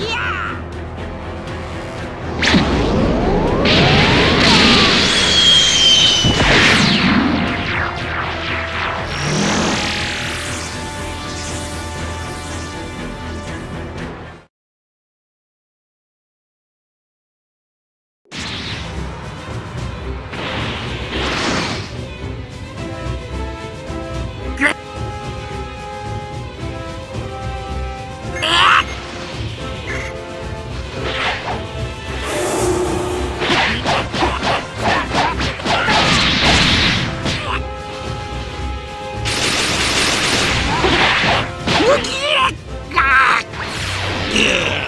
呀 Yeah.